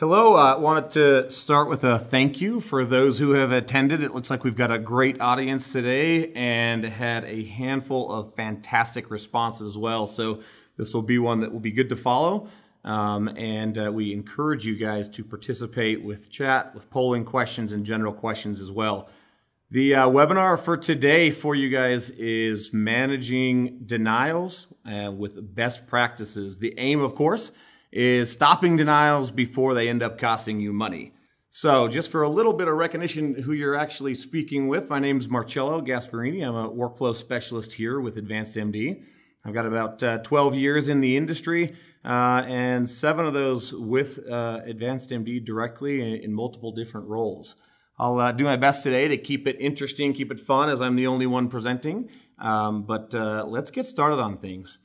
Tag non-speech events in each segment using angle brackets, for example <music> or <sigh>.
Hello. I uh, wanted to start with a thank you for those who have attended. It looks like we've got a great audience today and had a handful of fantastic responses as well. So this will be one that will be good to follow. Um, and uh, we encourage you guys to participate with chat, with polling questions, and general questions as well. The uh, webinar for today for you guys is managing denials uh, with best practices. The aim, of course, is stopping denials before they end up costing you money. So, just for a little bit of recognition who you're actually speaking with, my name is Marcello Gasparini. I'm a workflow specialist here with Advanced MD. I've got about uh, 12 years in the industry, uh, and seven of those with uh, Advanced MD directly in, in, multiple different roles. I'll uh, do my best today to keep it interesting, keep it fun, as I'm the only one presenting. Um, but uh, let's get started on things.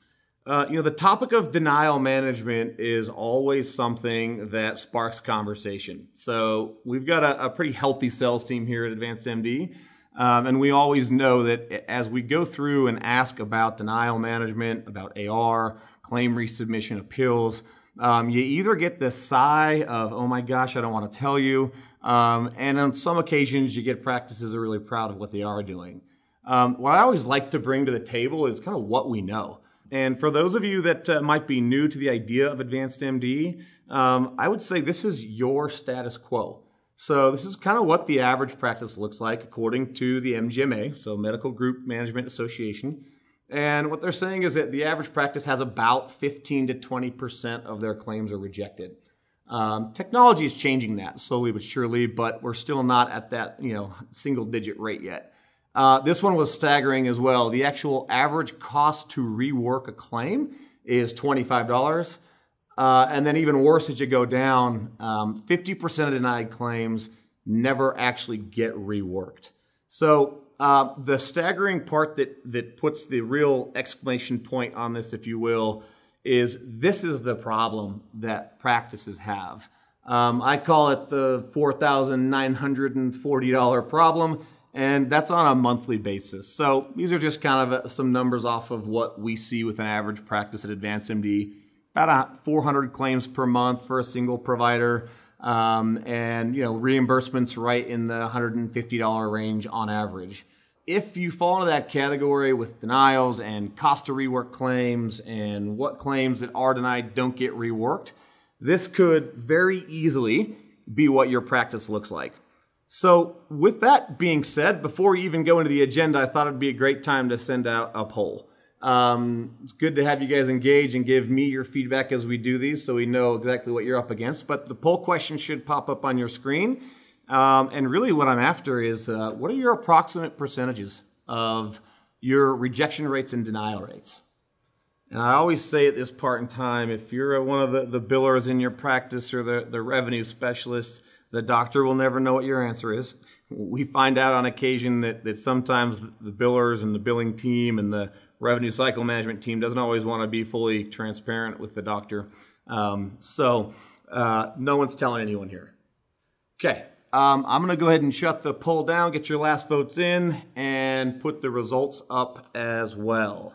Uh, you know, the topic of denial management is always something that sparks conversation. So we've got a, a pretty healthy sales team here at Advanced MD. Um, and we always know that as we go through and ask about denial management, about AR, claim resubmission, appeals, um, you either get this sigh of, oh my gosh, I don't want to tell you. Um, and on some occasions, you get practices are really proud of what they are doing. Um, what I always like to bring to the table is kind of what we know. And for those of you that uh, might be new to the idea of advanced MD, um, I would say this is your status quo. So this is kind of what the average practice looks like according to the MGMA, so Medical Group Management Association. And what they're saying is that the average practice has about 15 to 20% of their claims are rejected. Um, technology is changing that slowly but surely, but we're still not at that you know single digit rate yet. Uh, this one was staggering as well. The actual average cost to rework a claim is $25. Uh, and then even worse as you go down, um, 50% of denied claims never actually get reworked. So uh, the staggering part that, that puts the real exclamation point on this, if you will, is this is the problem that practices have. Um, I call it the $4,940 problem and that's on a monthly basis. So these are just kind of some numbers off of what we see with an average practice at Advanced MD. About 400 claims per month for a single provider, um, and you know reimbursements right in the $150 range on average. If you fall into that category with denials and cost to rework claims and what claims that are denied don't get reworked, this could very easily be what your practice looks like. So, with that being said, before we even go into the agenda, I thought it'd be a great time to send out a poll. Um, it's good to have you guys engage and give me your feedback as we do these so we know exactly what you're up against. But the poll question should pop up on your screen. Um, and really, what I'm after is uh, what are your approximate percentages of your rejection rates and denial rates? And I always say at this part in time, if you're one of the, the billers in your practice or the, the revenue specialist, the doctor will never know what your answer is. We find out on occasion that, that sometimes the billers and the billing team and the revenue cycle management team doesn't always want to be fully transparent with the doctor. Um, so uh, no one's telling anyone here. Okay, um, I'm going to go ahead and shut the poll down, get your last votes in, and put the results up as well.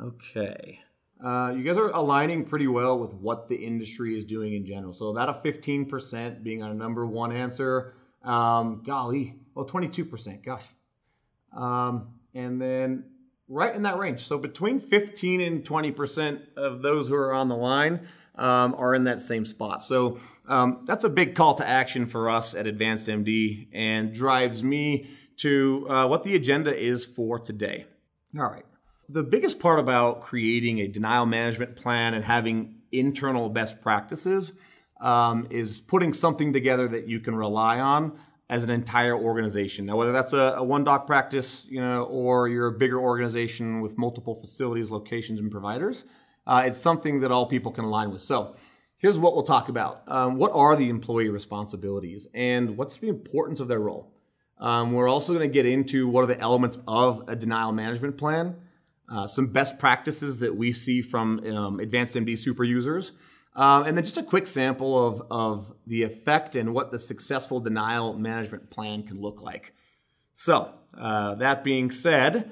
Okay. Uh, you guys are aligning pretty well with what the industry is doing in general. So about a 15% being our number one answer. Um, golly, well, 22%, gosh. Um, and then right in that range. So between 15 and 20% of those who are on the line um, are in that same spot. So um, that's a big call to action for us at Advanced MD and drives me to uh, what the agenda is for today. All right. The biggest part about creating a denial management plan and having internal best practices um, is putting something together that you can rely on as an entire organization. Now, whether that's a, a, one doc practice, you know, or you're a bigger organization with multiple facilities, locations, and providers, uh, it's something that all people can align with. So, here's what we'll talk about: um, what are the employee responsibilities, and what's the importance of their role. Um, we're also going to get into what are the elements of a denial management plan uh, some best practices that we see from um, advanced MD super users, um, and then just a quick sample of, of the effect and what the successful denial management plan can look like. So, uh, that being said,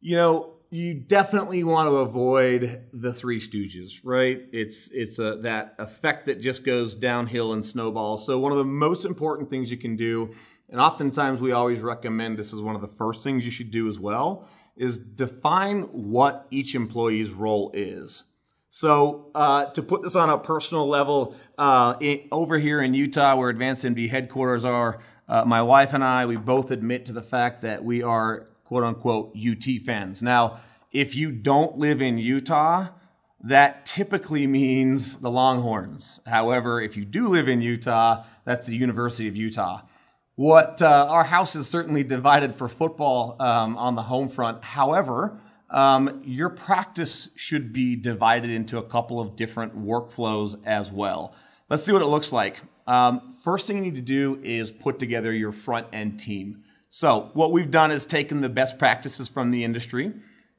you know, you definitely want to avoid the three stooges, right? It's it's a, that effect that just goes downhill and snowballs. So one of the most important things you can do, and oftentimes we always recommend this is one of the first things you should do as well, is define what each employee's role is. So uh, to put this on a personal level, uh, in, over here in Utah, where Advanced MD headquarters are, uh, my wife and I, we both admit to the fact that we are quote unquote UT fans. Now, if you don't live in Utah, that typically means the Longhorns. However, if you do live in Utah, that's the University of Utah. What uh, our house is certainly divided for football um, on the home front. However, um, your practice should be divided into a couple of different workflows as well. Let's see what it looks like. Um, first thing you need to do is put together your front end team. So what we've done is taken the best practices from the industry.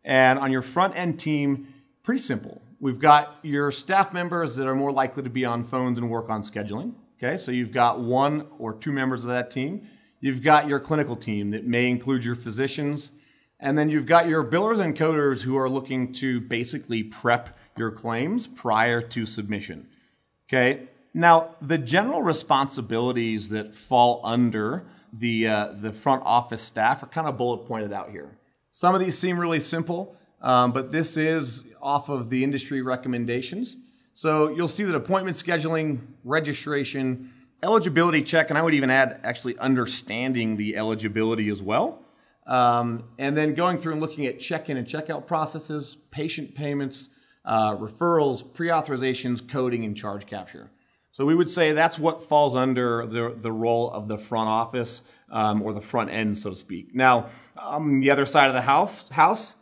And on your front end team, pretty simple. We've got your staff members that are more likely to be on phones and work on scheduling. Okay, so you've got one or two members of that team. You've got your clinical team that may include your physicians. And then you've got your billers and coders who are looking to basically prep your claims prior to submission. Okay, now the general responsibilities that fall under the, uh, the front office staff are kind of bullet pointed out here. Some of these seem really simple, um, but this is off of the industry recommendations. So you'll see that appointment scheduling, registration, eligibility check, and I would even add actually understanding the eligibility as well. Um, and then going through and looking at check in and checkout processes, patient payments, uh, referrals, pre authorizations, coding, and charge capture. So we would say that's what falls under the, the role of the front office um, or the front end, so to speak. Now, on the other side of the house, house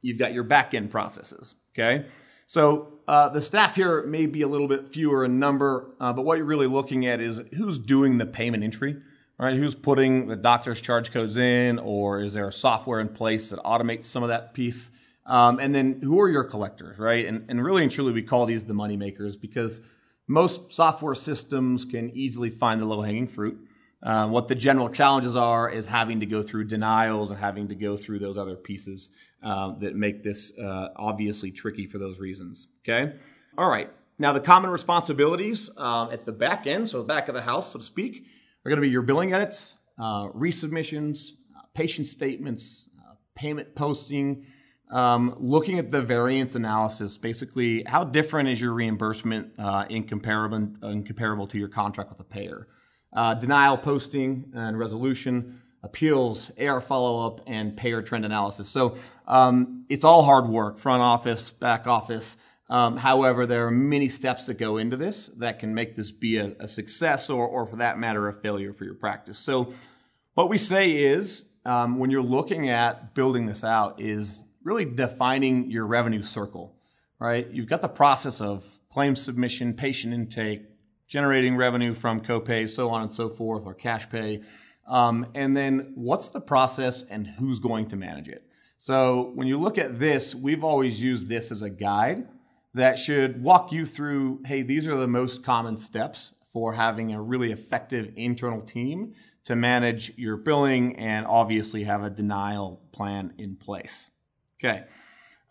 you've got your back end processes. Okay, so uh, the staff here may be a little bit fewer in number, uh, but what you're really looking at is who's doing the payment entry. Right, who's putting the doctor's charge codes in, or is there software in place that automates some of that piece? Um, and then who are your collectors, right? And, and really and truly, we call these the money makers because most software systems can easily find the low hanging fruit. Uh, what the general challenges are is having to go through denials and having to go through those other pieces um, that make this uh, obviously tricky for those reasons. Okay. All right. Now, the common responsibilities um, at the back end, so back of the house, so to speak, are going to be your billing edits, uh, resubmissions, uh, patient statements, uh, payment posting, um, looking at the variance analysis, basically, how different is your reimbursement uh, in, comparable, in comparable to your contract with the payer? Uh, denial posting and resolution, appeals, AR follow up, and payer trend analysis. So um, it's all hard work, front office, back office. Um, however, there are many steps that go into this that can make this be a, a success or, or, for that matter, a failure for your practice. So, what we say is um, when you're looking at building this out, is really defining your revenue circle, right? You've got the process of claim submission, patient intake, generating revenue from copay, so on and so forth, or cash pay. Um, and then what's the process and who's going to manage it? So when you look at this, we've always used this as a guide that should walk you through hey, these are the most common steps for having a really effective internal team to manage your billing and obviously have a denial plan in place. Okay.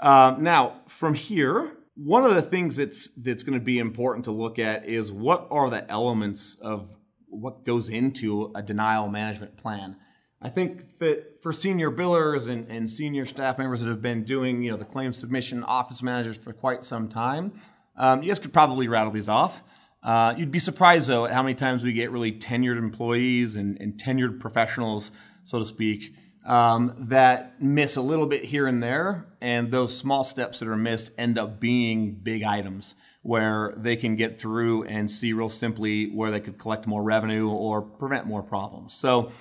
Um, now, from here, one of the things that's that's going to be important to look at is what are the elements of what goes into a denial management plan. I think that for senior billers and, and senior staff members that have been doing you know the claim submission office managers for quite some time, um, you guys could probably rattle these off. Uh, you'd be surprised though at how many times we get really tenured employees and, and tenured professionals, so to speak, um, that miss a little bit here and there, and those small steps that are missed end up being big items where they can get through and see real simply where they could collect more revenue or prevent more problems. So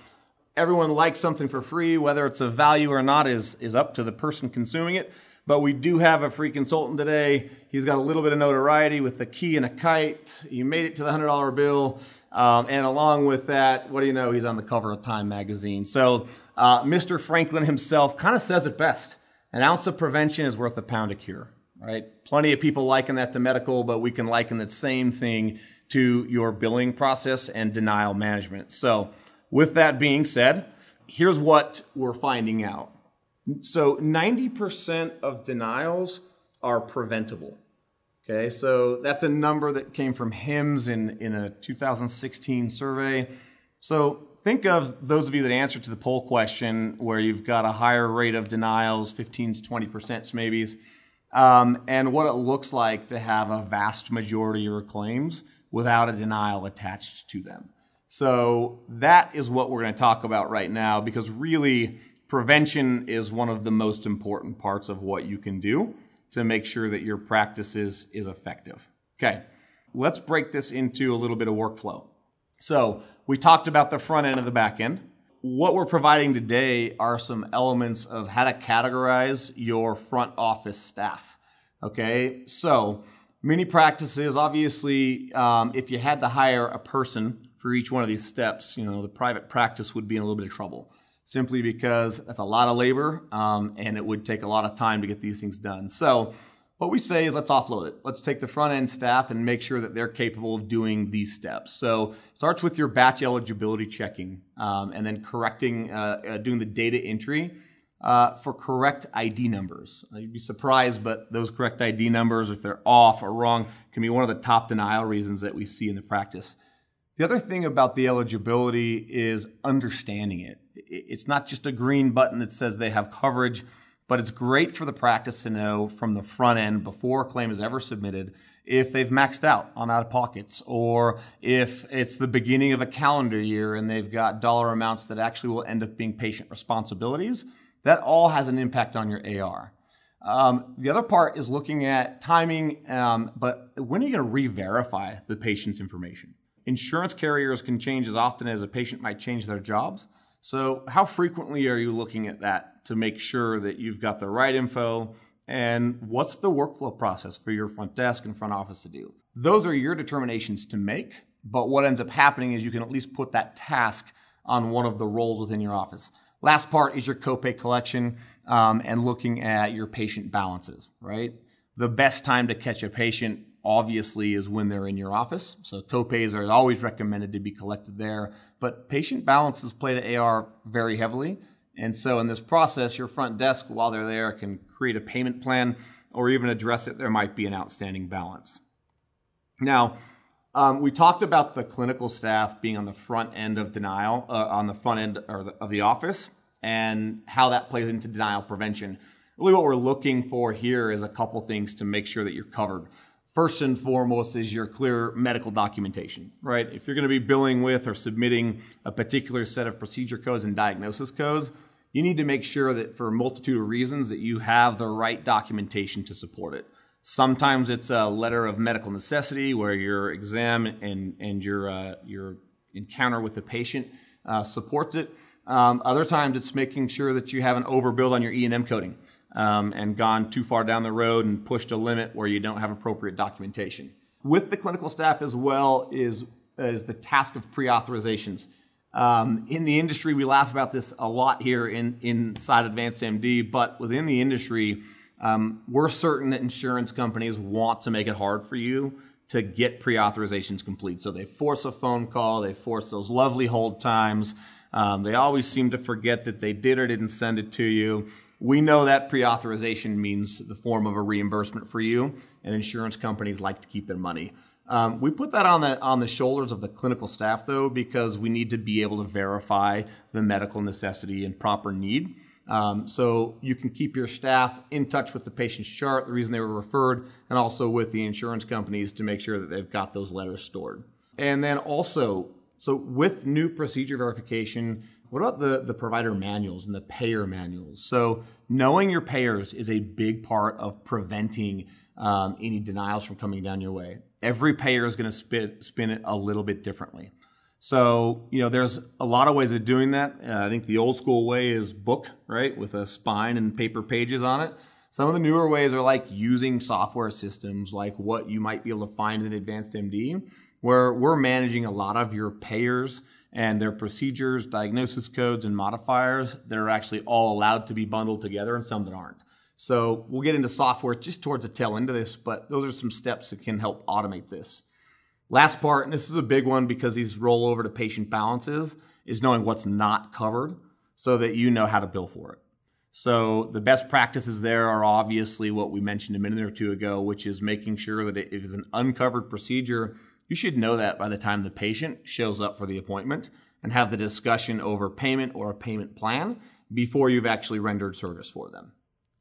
everyone likes something for free, whether it's a value or not is is up to the person consuming it. But we do have a free consultant today. He's got a little bit of notoriety with the key and a kite. He made it to the $100 bill. Um, and along with that, what do you know? He's on the cover of Time magazine. So uh, Mr. Franklin himself kind of says it best an ounce of prevention is worth a pound of cure, right? Plenty of people liken that to medical, but we can liken the same thing to your billing process and denial management. So, with that being said, here's what we're finding out So 90% of denials are preventable. Okay, so that's a number that came from HIMSS in, in a 2016 survey. So think of those of you that answered to the poll question where you've got a higher rate of denials, 15 to 20% maybe, um, and what it looks like to have a vast majority of your claims without a denial attached to them. So that is what we're going to talk about right now because really prevention is one of the most important parts of what you can do to make sure that your practice is effective. Okay, let's break this into a little bit of workflow. So we talked about the front end and the back end. What we're providing today are some elements of how to categorize your front office staff. Okay, so many practices, obviously, um, if you had to hire a person for each one of these steps, you know, the private practice would be in a little bit of trouble simply because that's a lot of labor um, and it would take a lot of time to get these things done. So, what we say is let's offload it. Let's take the front end staff and make sure that they're capable of doing these steps. So, it starts with your batch eligibility checking um, and then correcting, uh, uh, doing the data entry. Uh, for correct ID numbers. Uh, you'd be surprised, but those correct ID numbers, if they're off or wrong, can be one of the top denial reasons that we see in the practice. The other thing about the eligibility is understanding it. It's not just a green button that says they have coverage, but it's great for the practice to know from the front end before a claim is ever submitted if they've maxed out on out of pockets or if it's the beginning of a calendar year and they've got dollar amounts that actually will end up being patient responsibilities. That all has an impact on your AR. Um, the other part is looking at timing, um, but when are you going to re verify the patient's information? Insurance carriers can change as often as a patient might change their jobs. So, how frequently are you looking at that to make sure that you've got the right info? And what's the workflow process for your front desk and front office to do? Those are your determinations to make, but what ends up happening is you can at least put that task on one of the roles within your office. Last part is your copay collection um, and looking at your patient balances, right? The best time to catch a patient obviously is when they're in your office. So copays are always recommended to be collected there, but patient balances play to AR very heavily. And so in this process, your front desk, while they're there, can create a payment plan or even address it. There might be an outstanding balance. Now, um, we talked about the clinical staff being on the front end of denial, uh, on the front end the, of the office, and how that plays into denial prevention. Really, what we're looking for here is a couple things to make sure that you're covered first and foremost is your clear medical documentation, right? If you're going to be billing with or submitting a particular set of procedure codes and diagnosis codes, you need to make sure that for a multitude of reasons that you have the right documentation to support it. Sometimes it's a letter of medical necessity where your exam and, and your, uh, your encounter with the patient uh, supports it. Um, other times it's making sure that you haven't overbuild on your E&M coding um, and gone too far down the road and pushed a limit where you don't have appropriate documentation. With the clinical staff as well is, is the task of pre-authorizations. Um, in the industry, we laugh about this a lot here in, inside Advanced MD, but within the industry, um, we're certain that insurance companies want to make it hard for you to get pre-authorizations complete. So they force a phone call, they force those lovely hold times. Um, they always seem to forget that they did or didn't send it to you. We know that pre authorization means the form of a reimbursement for you, and insurance companies like to keep their money. Um, we put that on the on the shoulders of the clinical staff though, because we need to be able to verify the medical necessity and proper need. Um, so you can keep your staff in touch with the patient's chart, the reason they were referred, and also with the insurance companies to make sure that they've got those letters stored. And then also, so with new procedure verification, what about the, the provider manuals and the payer manuals? So knowing your payers is a big part of preventing um, any denials from coming down your way. Every payer is going to spin it a little bit differently. So, you know, there's a lot of ways of doing that. Uh, I think the old school way is book, right, with a spine and paper pages on it. Some of the newer ways are like using software systems like what you might be able to find in Advanced MD, where we're managing a lot of your payers and their procedures, diagnosis codes, and modifiers that are actually all allowed to be bundled together and some that aren't. So we'll get into software just towards the tail end of this, but those are some steps that can help automate this. Last part, and this is a big one because these roll over to patient balances, is knowing what's not covered so that you know how to bill for it. So the best practices there are obviously what we mentioned a minute or two ago, which is making sure that it is an uncovered procedure. You should know that by the time the patient shows up for the appointment and have the discussion over payment or a payment plan before you've actually rendered service for them.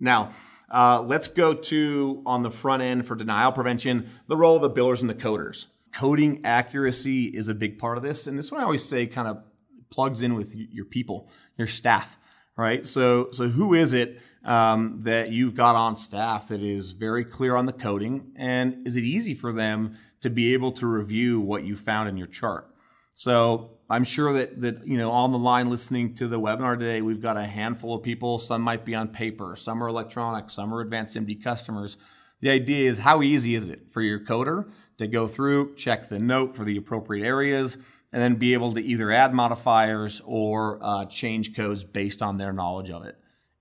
Now, uh, let's go to on the front end for denial prevention, the role of the billers and the coders. Coding accuracy is a big part of this, and this one I always say kind of plugs in with your people, your staff right? So, so who is it um, that you've got on staff that is very clear on the coding, and is it easy for them to be able to review what you found in your chart? So, I'm sure that that you know on the line listening to the webinar today, we've got a handful of people. Some might be on paper, some are electronic, some are advanced MD customers. The idea is how easy is it for your coder to go through, check the note for the appropriate areas, and then be able to either add modifiers or uh, change codes based on their knowledge of it.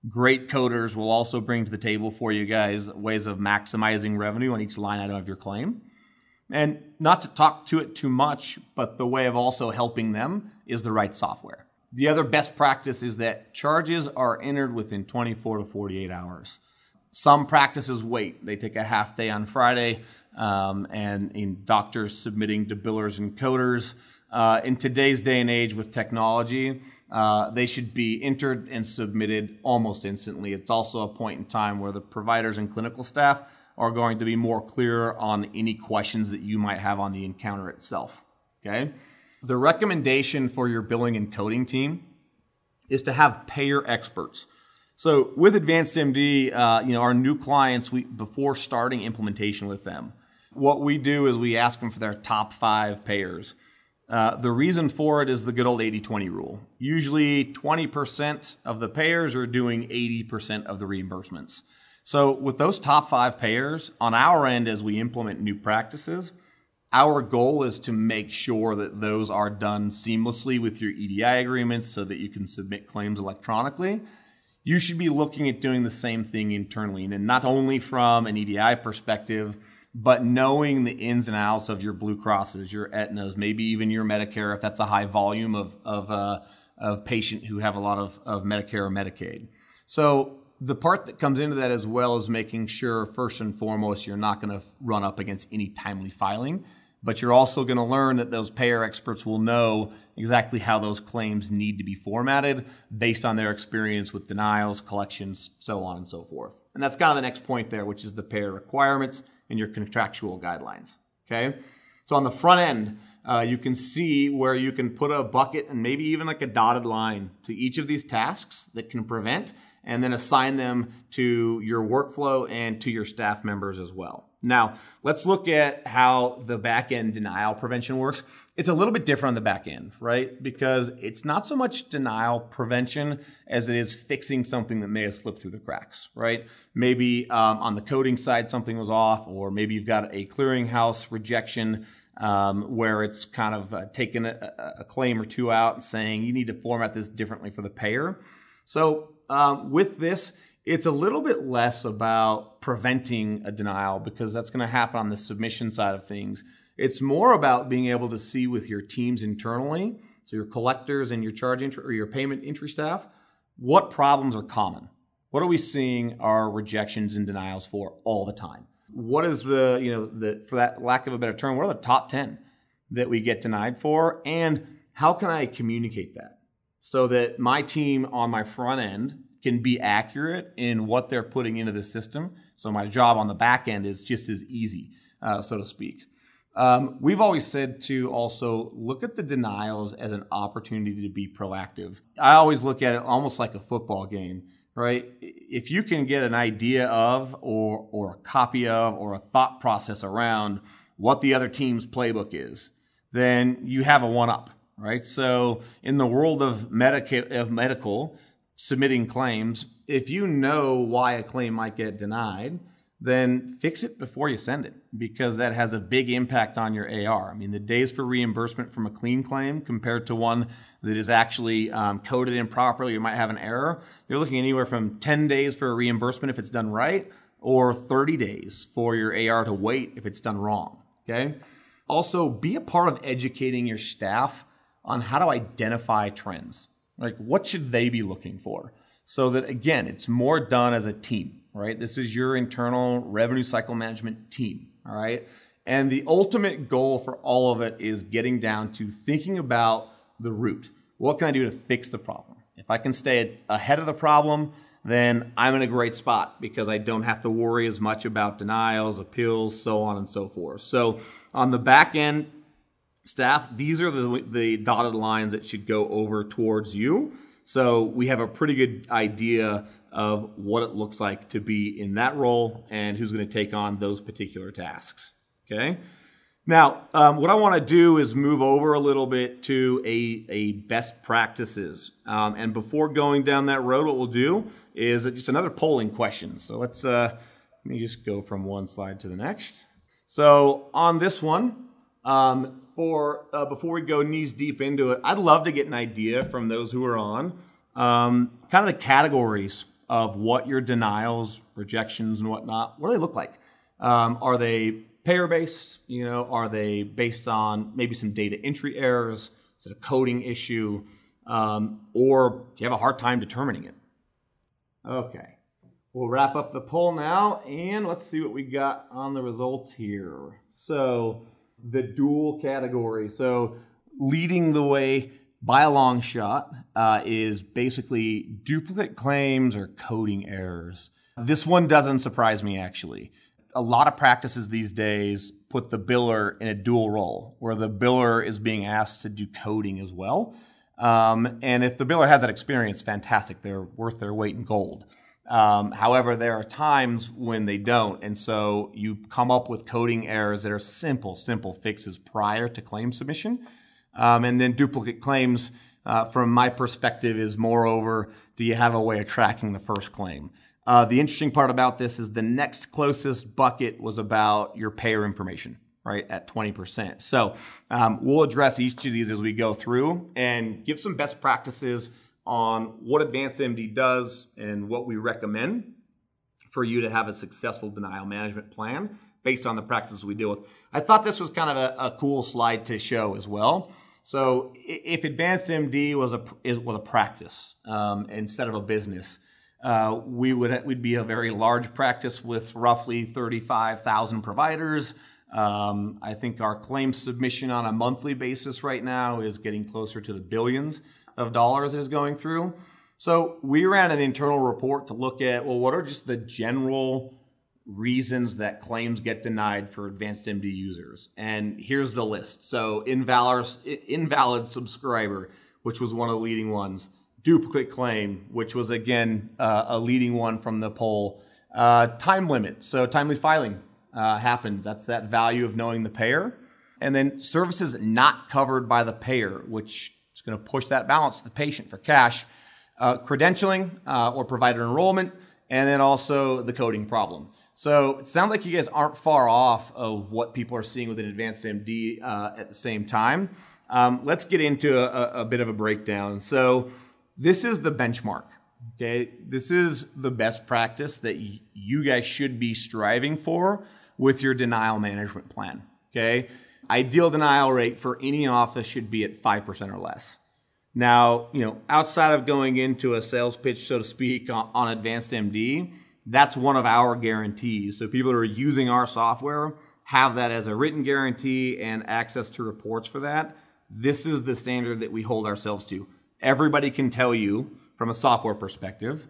Great coders will also bring to the table for you guys ways of maximizing revenue on each line item of your claim. And not to talk to it too much, but the way of also helping them is the right software. The other best practice is that charges are entered within 24 to 48 hours. Some practices wait. They take a half day on Friday, um, and in doctors submitting to billers and coders uh, in today's day and age with technology, uh, they should be entered and submitted almost instantly. It's also a point in time where the providers and clinical staff are going to be more clear on any questions that you might have on the encounter itself. Okay. The recommendation for your billing and coding team is to have payer experts. So with Advanced MD, uh, you know, our new clients, we before starting implementation with them, what we do is we ask them for their top five payers. Uh, the reason for it is the good old 80 20 rule. Usually 20% of the payers are doing 80% of the reimbursements. So, with those top five payers, on our end, as we implement new practices, our goal is to make sure that those are done seamlessly with your EDI agreements so that you can submit claims electronically. You should be looking at doing the same thing internally, and not only from an EDI perspective but knowing the ins and outs of your Blue Crosses, your Aetnas, maybe even your Medicare, if that's a high volume of of uh, of patient who have a lot of, of Medicare or Medicaid. So the part that comes into that as well is making sure first and foremost you're not going to run up against any timely filing but you're also going to learn that those payer experts will know exactly how those claims need to be formatted based on their experience with denials, collections, so on and so forth. And that's kind of the next point there, which is the payer requirements and your contractual guidelines. Okay. So on the front end, uh, you can see where you can put a bucket and maybe even like a dotted line to each of these tasks that can prevent and then assign them to your workflow and to your staff members as well. Now, let's look at how the back end denial prevention works. It's a little bit different on the back end, right? Because it's not so much denial prevention as it is fixing something that may have slipped through the cracks, right? Maybe um, on the coding side, something was off, or maybe you've got a clearinghouse rejection um, where it's kind of uh, taken a, a, claim or two out and saying you need to format this differently for the payer. So, um, with this, it's a little bit less about preventing a denial because that's going to happen on the submission side of things. It's more about being able to see with your teams internally, so your collectors and your charge entry or your payment entry staff, what problems are common. What are we seeing our rejections and denials for all the time? What is the, you know, the for that lack of a better term, what are the top 10 that we get denied for and how can I communicate that so that my team on my front end can be accurate in what they're putting into the system. So my job on the back end is just as easy, uh, so to speak. Um, we've always said to also look at the denials as an opportunity to be proactive. I always look at it almost like a football game, right? If you can get an idea of, or or a copy of, or a thought process around what the other team's playbook is, then you have a one up, right? So in the world of, medica- of medical, submitting claims, if you know why a claim might get denied, then fix it before you send it because that has a big impact on your AR. I mean, the days for reimbursement from a clean claim compared to one that is actually um, coded improperly, you might have an error. You're looking anywhere from 10 days for a reimbursement if it's done right, or 30 days for your AR to wait if it's done wrong. Okay. Also, be a part of educating your staff on how to identify trends. Like, what should they be looking for? so that again, it's more done as a team, right? This is your internal revenue cycle management team, all right? And the ultimate goal for all of it is getting down to thinking about the root. What can I do to fix the problem? If I can stay ahead of the problem, then I'm in a great spot because I don't have to worry as much about denials, appeals, so on and so forth. So on the back end, staff, these are the, the dotted lines that should go over towards you. So we have a pretty good idea of what it looks like to be in that role and who's going to take on those particular tasks. Okay. Now, um, what I want to do is move over a little bit to a, a best practices. Um, and before going down that road, what we'll do is just another polling question. So let's uh, let me just go from one slide to the next. So on this one, um, for uh, before we go knees deep into it, I'd love to get an idea from those who are on um, kind of the categories of what your denials, rejections, and whatnot. What do they look like? Um, are they payer based? You know, are they based on maybe some data entry errors? Is it a coding issue? Um, or do you have a hard time determining it? Okay. We'll wrap up the poll now and let's see what we got on the results here. So, the dual category. So, leading the way by a long shot uh, is basically duplicate claims or coding errors. This one doesn't surprise me actually. A lot of practices these days put the biller in a dual role where the biller is being asked to do coding as well. Um, and if the biller has that experience, fantastic. They're worth their weight in gold. Um, however, there are times when they don't. And so you come up with coding errors that are simple, simple fixes prior to claim submission. Um, and then duplicate claims, uh, from my perspective, is moreover, do you have a way of tracking the first claim? Uh, the interesting part about this is the next closest bucket was about your payer information, right, at 20%. So um, we'll address each of these as we go through and give some best practices on what AdvancedMD does and what we recommend for you to have a successful denial management plan based on the practices we deal with. I thought this was kind of a, a cool slide to show as well. So if AdvancedMD was a was a practice um, instead of a business, uh, we would we'd be a very large practice with roughly thirty five thousand providers. Um, I think our claim submission on a monthly basis right now is getting closer to the billions of dollars it is going through. So we ran an internal report to look at well, what are just the general reasons that claims get denied for advanced MD users. And here's the list. So invalid, subscriber, which was one of the leading ones. Duplicate claim, which was again uh, a leading one from the poll. Uh, time limit, so timely filing uh, happens. That's that value of knowing the payer. And then services not covered by the payer, which is going to push that balance to the patient for cash. Uh, credentialing uh, or provider enrollment, and then also the coding problem. So it sounds like you guys aren't far off of what people are seeing with an AdvancedMD uh, at the same time. Um, let's get into a, a, bit of a breakdown. So this is the benchmark. Okay, this is the best practice that you guys should be striving for with your denial management plan. Okay, ideal denial rate for any office should be at five percent or less. Now, you know, outside of going into a sales pitch, so to speak, on, on AdvancedMD, that's one of our guarantees. So people who are using our software have that as a written guarantee and access to reports for that. This is the standard that we hold ourselves to. Everybody can tell you from a software perspective,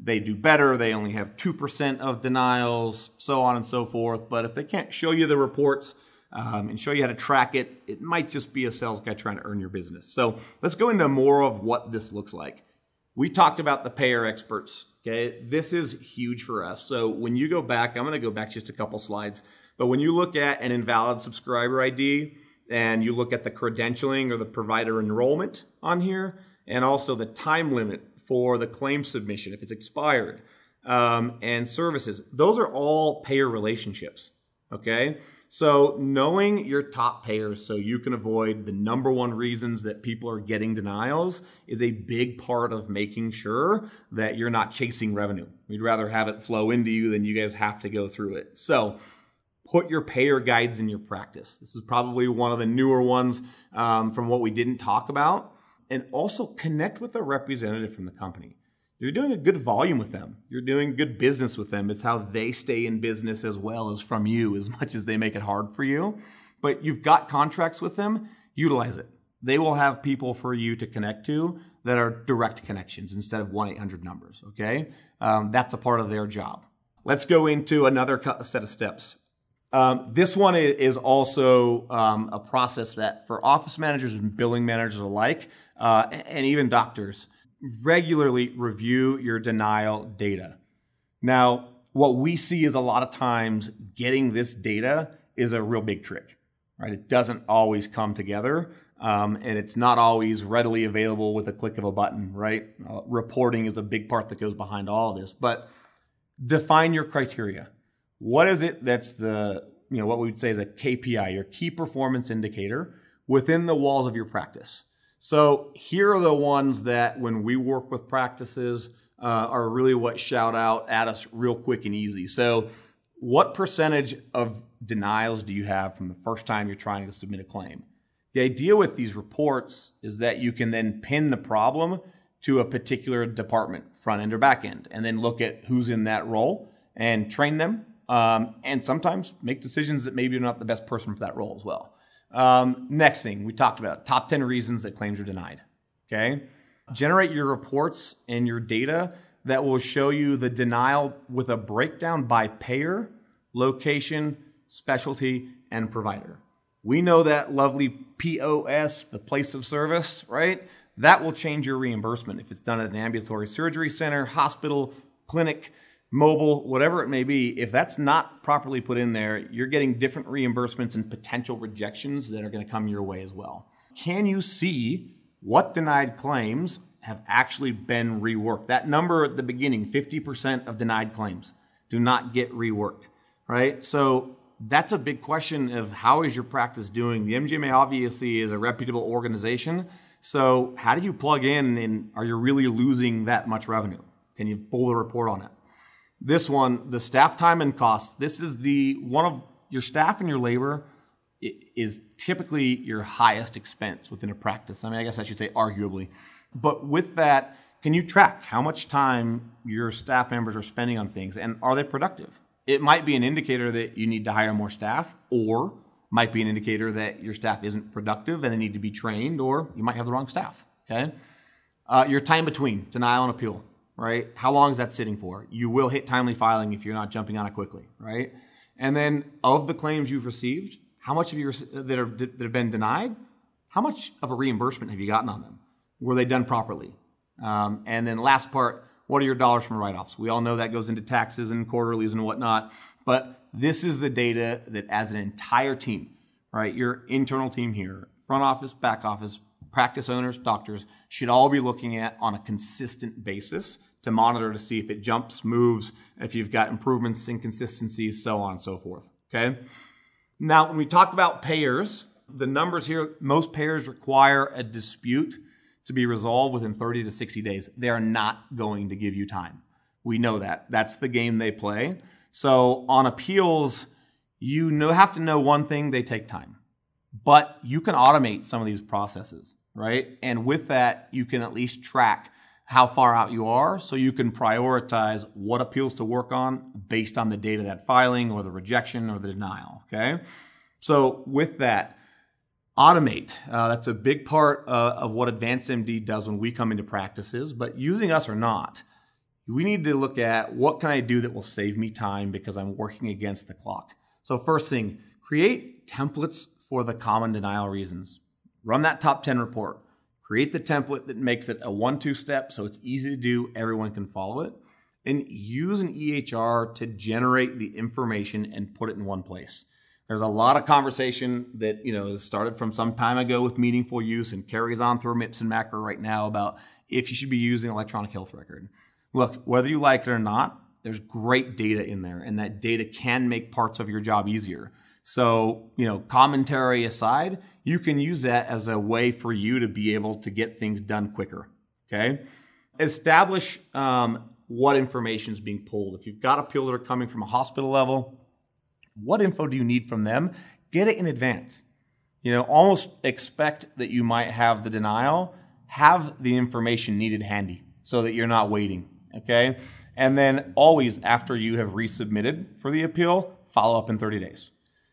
they do better, they only have 2% of denials, so on and so forth. But if they can't show you the reports, um, and show you how to track it. It might just be a sales guy trying to earn your business. So let's go into more of what this looks like. We talked about the payer experts. Okay, this is huge for us. So when you go back, I'm going to go back just a couple slides. But when you look at an invalid subscriber ID and you look at the credentialing or the provider enrollment on here, and also the time limit for the claim submission if it's expired, um, and services, those are all payer relationships. Okay, so knowing your top payers so you can avoid the number one reasons that people are getting denials is a big part of making sure that you're not chasing revenue. We'd rather have it flow into you than you guys have to go through it. So put your payer guides in your practice. This is probably one of the newer ones um, from what we didn't talk about. And also connect with a representative from the company. You're doing a good volume with them. You're doing good business with them. It's how they stay in business as well as from you, as <laughs> much as they make it hard for you. But you've got contracts with them, utilize it. They will have people for you to connect to that are direct connections instead of 1 800 numbers, okay? Um, that's a part of their job. Let's go into another set of steps. Um, this one is also um, a process that for office managers and billing managers alike, uh, and even doctors, regularly review your denial data. Now, what we see is a lot of times getting this data is a real big trick, right? It doesn't always come together. Um, and it's not always readily available with a click of a button, right? Uh, reporting is a big part that goes behind all of this, but define your criteria. What is it that's the, you know, what we would say is a KPI, your key performance indicator within the walls of your practice? So here are the ones that when we work with practices uh, are really what shout out at us real quick and easy. So what percentage of denials do you have from the first time you're trying to submit a claim? The idea with these reports is that you can then pin the problem to a particular department, front end or back end, and then look at who's in that role and train them. Um, and sometimes make decisions that maybe you're not the best person for that role as well. Um, next thing we talked about top 10 reasons that claims are denied. Okay. Generate your reports and your data that will show you the denial with a breakdown by payer, location, specialty, and provider. We know that lovely POS, the place of service, right? That will change your reimbursement if it's done at an ambulatory surgery center, hospital, clinic, mobile, whatever it may be, if that's not properly put in there, you're getting different reimbursements and potential rejections that are going to come your way as well. Can you see what denied claims have actually been reworked? That number at the beginning, 50% of denied claims do not get reworked, right? So that's a big question of how is your practice doing? The MGMA obviously is a reputable organization. So how do you plug in and are you really losing that much revenue? Can you pull the report on it? This one, the staff time and costs. This is the one of your staff and your labor is typically your highest expense within a practice. I mean, I guess I should say arguably. But with that, can you track how much time your staff members are spending on things and are they productive? It might be an indicator that you need to hire more staff or might be an indicator that your staff isn't productive and they need to be trained or you might have the wrong staff, okay? Uh, your time between denial and appeal right? How long is that sitting for? You will hit timely filing if you're not jumping on it quickly, right? And then of the claims you've received, how much of you that, are, that have been denied, how much of a reimbursement have you gotten on them? Were they done properly? Um, and then last part, what are your dollars from write-offs? We all know that goes into taxes and quarterlies and whatnot, but this is the data that as an entire team, right? Your internal team here, front office, back office, practice owners, doctors should all be looking at on a consistent basis to monitor to see if it jumps, moves, if you've got improvements, inconsistencies, so on and so forth. Okay. Now, when we talk about payers, the numbers here, most payers require a dispute to be resolved within 30 to 60 days. They are not going to give you time. We know that. That's the game they play. So on appeals, you know, have to know one thing, they take time. But you can automate some of these processes, right? And with that, you can at least track how far out you are so you can prioritize what appeals to work on based on the data that filing or the rejection or the denial okay? So with that automate. Uh, that's a big part uh, of what advanced md does when we come into practices but using us or not we need to look at what can i do that will save me time because i'm working against the clock. So first thing create templates for the common denial reasons. Run that top 10 report create the template that makes it a one two step so it's easy to do, everyone can follow it, and use an EHR to generate the information and put it in one place. There's a lot of conversation that you know started from some time ago with meaningful use and carries on through MIPS and MACRA right now about if you should be using electronic health record. Look, whether you like it or not, there's great data in there, and that data can make parts of your job easier. So, you know, commentary aside, you can use that as a way for you to be able to get things done quicker. Okay. Establish um, what information is being pulled. If you've got appeals that are coming from a hospital level, what info do you need from them? Get it in advance. You know, almost expect that you might have the denial, have the information needed handy so that you're not waiting. Okay. And then always after you have resubmitted for the appeal, follow up in 30 days.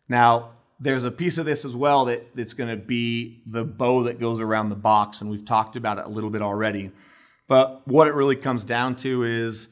Now, there's a piece of this as well that that's going to be the bow that goes around the box, and we've talked about it a little bit already. But what it really comes down to is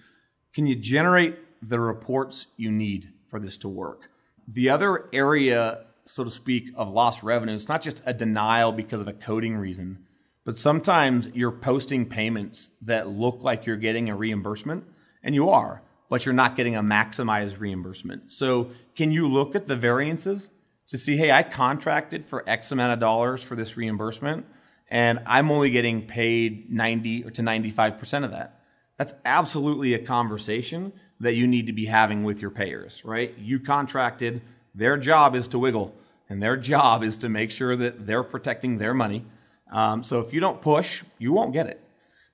can you generate the reports you need for this to work? The other area, so to speak, of lost revenue, it's not just a denial because of a coding reason, but sometimes you're posting payments that look like you're getting a reimbursement, and you are, but you're not getting a maximized reimbursement. So, can you look at the variances to see, hey, I contracted for X amount of dollars for this reimbursement, and I'm only getting paid 90 or to 95% of that? That's absolutely a conversation that you need to be having with your payers, right? You contracted, their job is to wiggle, and their job is to make sure that they're protecting their money um, so if you don't push, you won't get it.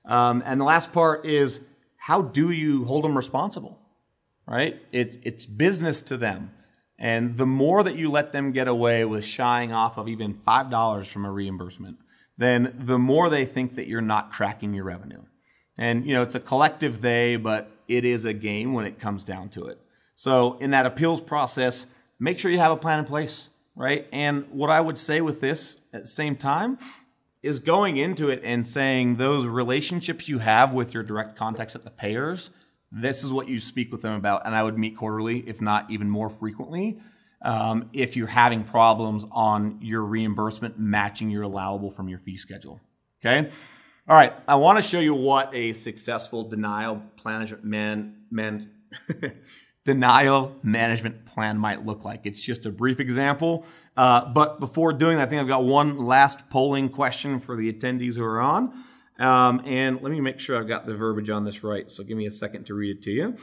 Um, and the last part is how do you hold them responsible? Right? It's it's business to them. And the more that you let them get away with shying off of even five dollars from a reimbursement, then the more they think that you're not tracking your revenue. And you know, it's a collective they, but it is a game when it comes down to it. So in that appeals process, make sure you have a plan in place, right? And what I would say with this at the same time is going into it and saying those relationships you have with your direct contacts at the payers, this is what you speak with them about. And I would meet quarterly, if not even more frequently, um, if you're having problems on your reimbursement matching your allowable from your fee schedule. Okay. All right. I want to show you what a successful denial management man, man <laughs> denial management plan might look like. It's just a brief example. Uh, but before doing that, I think I've got one last polling question for the attendees who are on. Um, and let me make sure I've got the verbiage on this right. So give me a second to read it to you.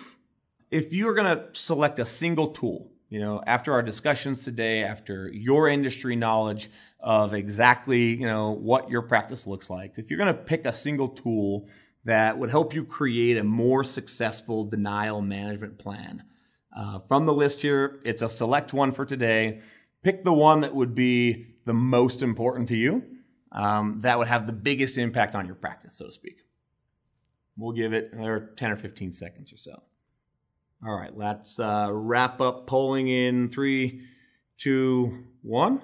If you are going to select a single tool, you know, after our discussions today, after your industry knowledge of exactly, you know, what your practice looks like, if you're going to pick a single tool that would help you create a more successful denial management plan, uh, from the list here, it's a select one for today. Pick the one that would be the most important to you, um, that would have the biggest impact on your practice, so to speak. We'll give it another 10 or 15 seconds or so. All right, let's uh, wrap up polling in three, two, one.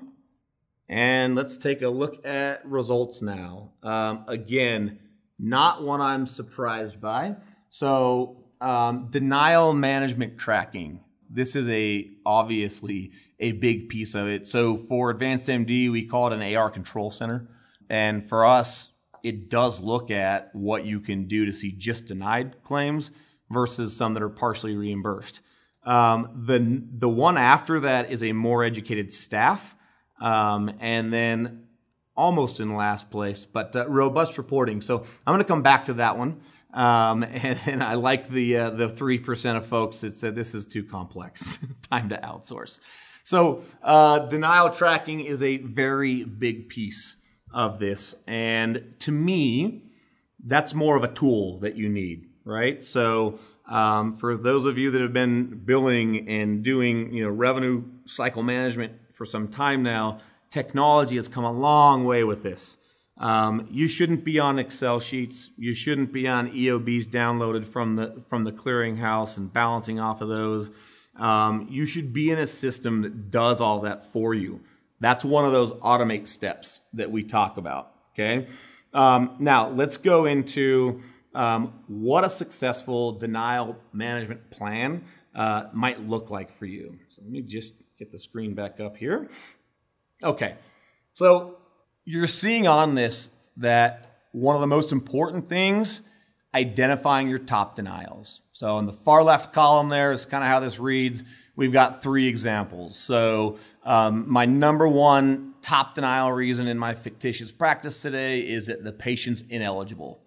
And let's take a look at results now. Um, again, not one I'm surprised by. So um, denial management tracking. This is a obviously a big piece of it. So for Advanced MD, we call it an AR control center, and for us, it does look at what you can do to see just denied claims versus some that are partially reimbursed. Um, the the one after that is a more educated staff, um, and then almost in last place, but uh, robust reporting. So I'm going to come back to that one. Um, and, <laughs> and, I like the uh, the three percent of folks that said this is too complex, <laughs> time to outsource. So uh, denial tracking is a very big piece of this, and to me, that's more of a tool that you need, right? So um, for those of you that have been billing and doing you know revenue cycle management for some time now, technology has come a long way with this. Um, you shouldn't be on Excel sheets. You shouldn't be on EOBs downloaded from the from the clearinghouse and balancing off of those. Um, you should be in a system that does all that for you. That's one of those automate steps that we talk about. Okay. Um, now let's go into um, what a successful denial management plan uh, might look like for you. So let me just get the screen back up here. Okay. So you're seeing on this that one of the most important things identifying your top denials. So in the far left column there is kind of how this reads. We've got three examples. So um, my number one top denial reason in my fictitious practice today is that the patient's ineligible.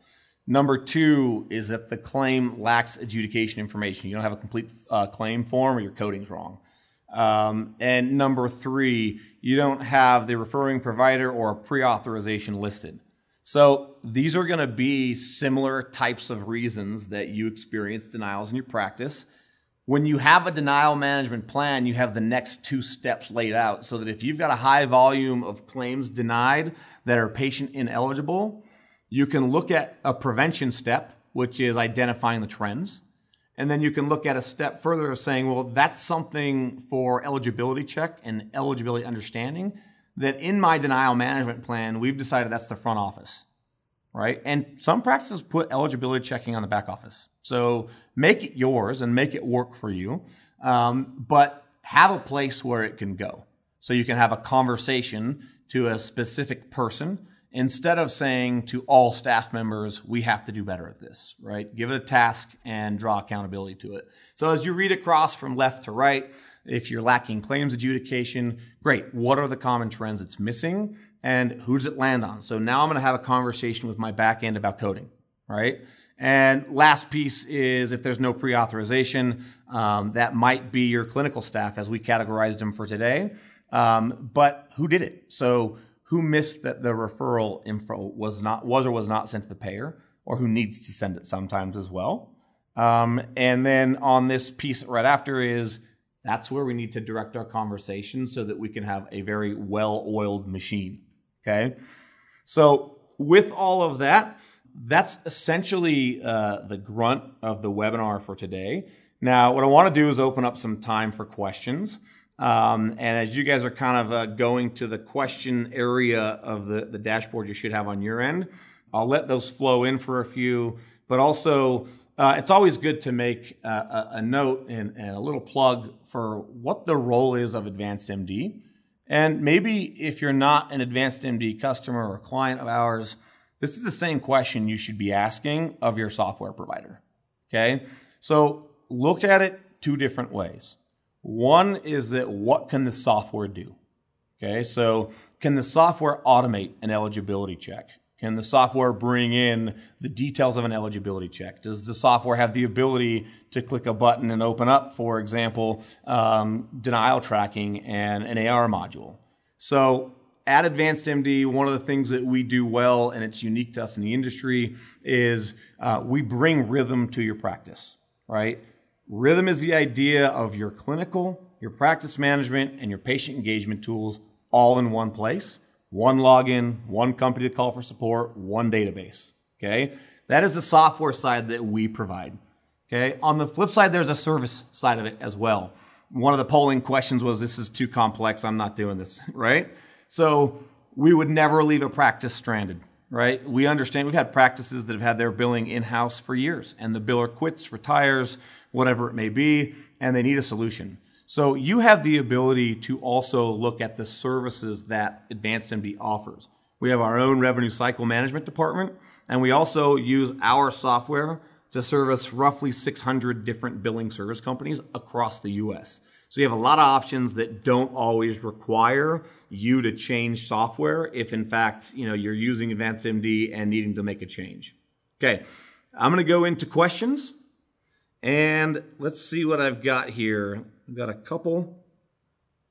Number two is that the claim lacks adjudication information. You don't have a complete uh, claim form or your coding's wrong. Um, and number three, you don't have the referring provider or pre-authorization listed. So these are going to be similar types of reasons that you experience denials in your practice. When you have a denial management plan, you have the next two steps laid out so that if you've got a high volume of claims denied that are patient ineligible, you can look at a prevention step which is identifying the trends. And then you can look at a step further of saying, well, that's something for eligibility check and eligibility understanding that in my denial management plan, we've decided that's the front office, right? And some practices put eligibility checking on the back office. So make it yours and make it work for you, um, but have a place where it can go. So you can have a conversation to a specific person instead of saying to all staff members, we have to do better at this, right? Give it a task and draw accountability to it. So as you read across from left to right, if you're lacking claims adjudication, great. What are the common trends it's missing and who does it land on? So now I'm going to have a conversation with my back end about coding, right? And last piece is if there's no pre authorization, um, that might be your clinical staff as we categorized them for today. Um, but who did it? So who missed that the referral info was not was or was not sent to the payer, or who needs to send it sometimes as well. Um, and then on this piece right after is that's where we need to direct our conversation so that we can have a very well-oiled machine. Okay, so with all of that, that's essentially uh, the grunt of the webinar for today. Now, what I want to do is open up some time for questions. Um, and as you guys are kind of uh, going to the question area of the, the dashboard you should have on your end, I'll let those flow in for a few, but also uh, it's always good to make uh, a, note and, and, a little plug for what the role is of Advanced MD. And maybe if you're not an Advanced MD customer or client of ours, this is the same question you should be asking of your software provider. Okay. So look at it two different ways. One is that what can the software do? Okay, so can the software automate an eligibility check? Can the software bring in the details of an eligibility check? Does the software have the ability to click a button and open up, for example, um, denial tracking and an AR module? So at Advanced MD, one of the things that we do well, and it's unique to us in the industry, is uh, we bring rhythm to your practice, right? Rhythm is the idea of your clinical, your practice management, and your patient engagement tools all in one place. One login, one company to call for support, one database. Okay. That is the software side that we provide. Okay. On the flip side, there's a service side of it as well. One of the polling questions was this is too complex. I'm not doing this. <laughs> Right. So we would never leave a practice stranded right? We understand we've had practices that have had their billing in house for years, and the biller quits, retires, whatever it may be, and they need a solution. So you have the ability to also look at the services that Advanced MD offers. We have our own revenue cycle management department, and we also use our software to service roughly 600 different billing service companies across the US. So you have a lot of options that don't always require you to change software if in fact, you know, you're using Advanced MD and needing to make a change. Okay. I'm going to go into questions and let's see what I've got here. I've got a couple.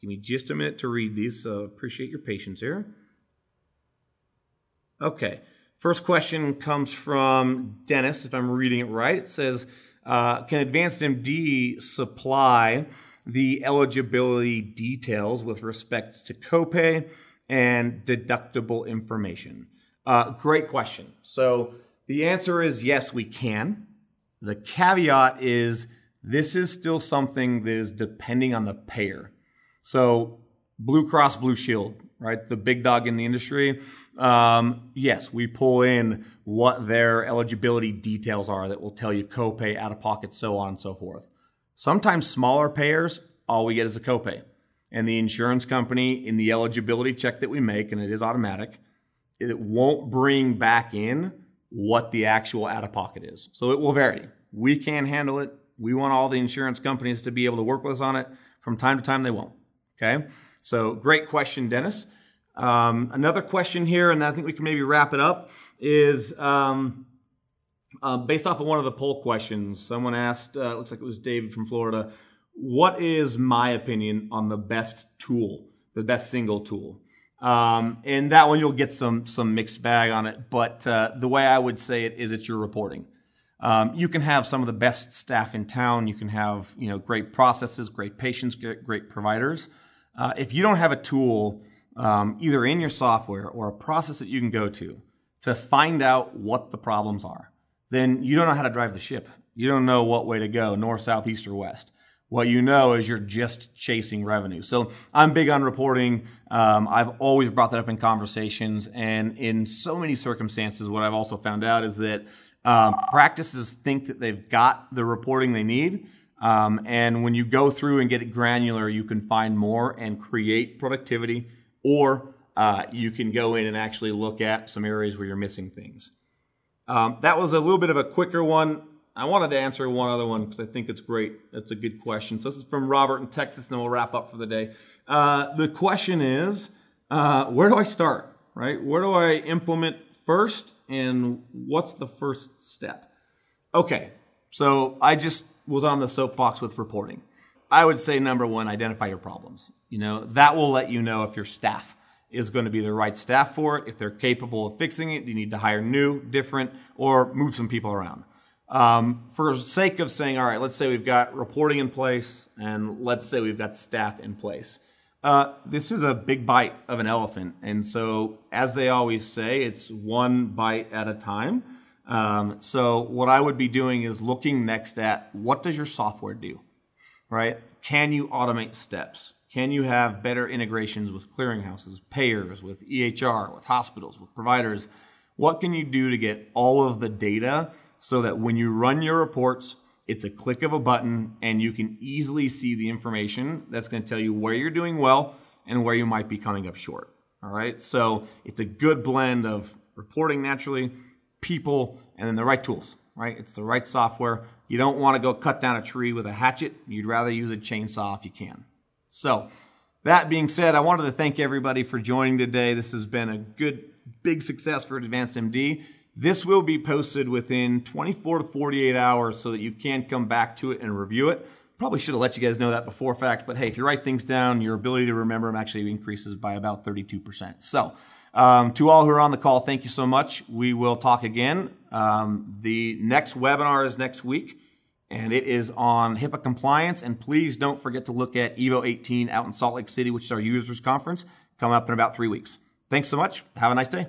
Give me just a minute to read these, so appreciate your patience here. Okay. First question comes from Dennis, if I'm reading it right. It says, uh, Can Advanced MD supply the eligibility details with respect to copay and deductible information? Uh, great question. So the answer is yes, we can. The caveat is this is still something that is depending on the payer. So Blue Cross Blue Shield, right? The big dog in the industry. Um, yes, we pull in what their eligibility details are that will tell you copay, out of pocket, so on and so forth. Sometimes smaller payers, all we get is a copay. And the insurance company, in the eligibility check that we make, and it is automatic, it won't bring back in what the actual out of pocket is. So it will vary. We can't handle it. We want all the insurance companies to be able to work with us on it. From time to time, they won't. Okay. So great question, Dennis. Um, another question here, and I think we can maybe wrap it up, is um, uh, based off of one of the poll questions, someone asked, uh, looks like it was David from Florida, what is my opinion on the best tool, the best single tool? Um, and that one you'll get some some mixed bag on it, but uh, the way I would say it is it's your reporting. Um, you can have some of the best staff in town. You can have you know great processes, great patients, great providers. Uh, if you don't have a tool um, either in your software or a process that you can go to to find out what the problems are, then you don't know how to drive the ship. You don't know what way to go, north, south, east, or west. What you know is you're just chasing revenue. So I'm big on reporting. Um, I've always brought that up in conversations. And in so many circumstances, what I've also found out is that um, practices think that they've got the reporting they need. Um, and when you go through and get it granular, you can find more and create productivity, or uh, you can go in and actually look at some areas where you're missing things. Um, that was a little bit of a quicker one. I wanted to answer one other one because I think it's great. That's a good question. So this is from Robert in Texas, and then we'll wrap up for the day. Uh, the question is, uh, where do I start? Right? Where do I implement first, and what's the first step? Okay, so I just was on the soapbox with reporting. I would say number one, identify your problems. You know that will let you know if your staff is going to be the right staff for it, if they're capable of fixing it. You need to hire new, different, or move some people around. Um, for sake of saying, all right, let's say we've got reporting in place and let's say we've got staff in place. Uh, this is a big bite of an elephant. And so, as they always say, it's one bite at a time. Um, so, what I would be doing is looking next at what does your software do, right? Can you automate steps? Can you have better integrations with clearinghouses, payers, with EHR, with hospitals, with providers? What can you do to get all of the data so that when you run your reports, it's a click of a button and you can easily see the information that's going to tell you where you're doing well and where you might be coming up short. All right. So it's a good blend of reporting naturally, people, and then the right tools, right? It's the right software. You don't want to go cut down a tree with a hatchet. You'd rather use a chainsaw if you can. So, that being said, I wanted to thank everybody for joining today. This has been a good, big success for Advanced MD. This will be posted within 24 to 48 hours so that you can come back to it and review it. Probably should have let you guys know that before fact, but hey, if you write things down, your ability to remember them actually increases by about 32%. So, um, to all who are on the call, thank you so much. We will talk again. Um, the next webinar is next week, and it is on HIPAA compliance. And please don't forget to look at EVO 18 out in Salt Lake City, which is our users conference, coming up in about three weeks. Thanks so much. Have a nice day.